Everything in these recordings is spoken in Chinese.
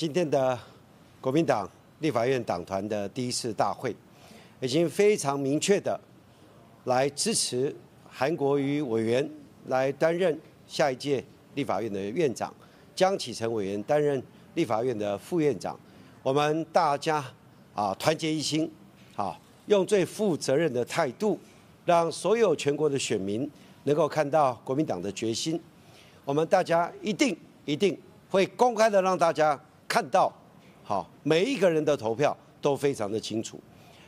今天的国民党立法院党团的第一次大会，已经非常明确的来支持韩国瑜委员来担任下一届立法院的院长，江启臣委员担任立法院的副院长。我们大家啊团结一心，好用最负责任的态度，让所有全国的选民能够看到国民党的决心。我们大家一定一定会公开的让大家。看到，好，每一个人的投票都非常的清楚，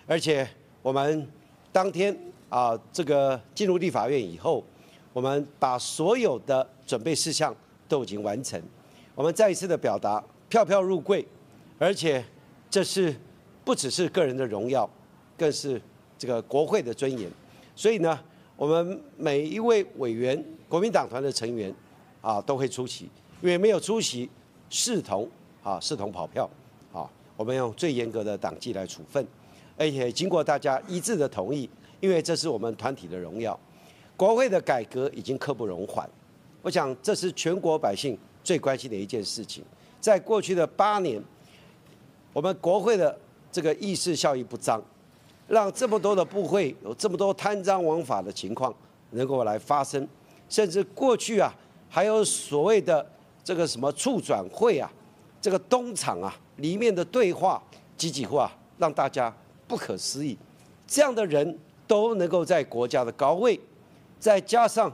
而且我们当天啊，这个进入立法院以后，我们把所有的准备事项都已经完成，我们再一次的表达票票入柜，而且这是不只是个人的荣耀，更是这个国会的尊严，所以呢，我们每一位委员、国民党团的成员啊都会出席，因为没有出席，视同。啊，视同跑票，啊，我们用最严格的党纪来处分，而且经过大家一致的同意，因为这是我们团体的荣耀。国会的改革已经刻不容缓，我想这是全国百姓最关心的一件事情。在过去的八年，我们国会的这个议事效益不彰，让这么多的部会有这么多贪赃枉法的情况能够来发生，甚至过去啊，还有所谓的这个什么处转会啊。这个东厂啊，里面的对话、几几话，让大家不可思议。这样的人都能够在国家的高位，再加上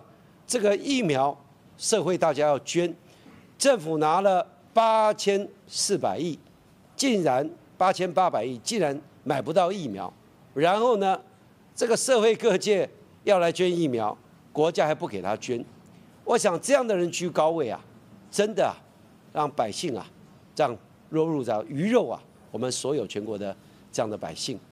这个疫苗，社会大家要捐，政府拿了八千四百亿，竟然八千八百亿竟然买不到疫苗，然后呢，这个社会各界要来捐疫苗，国家还不给他捐。我想这样的人居高位啊，真的让百姓啊。这样落入到鱼肉啊，我们所有全国的这样的百姓。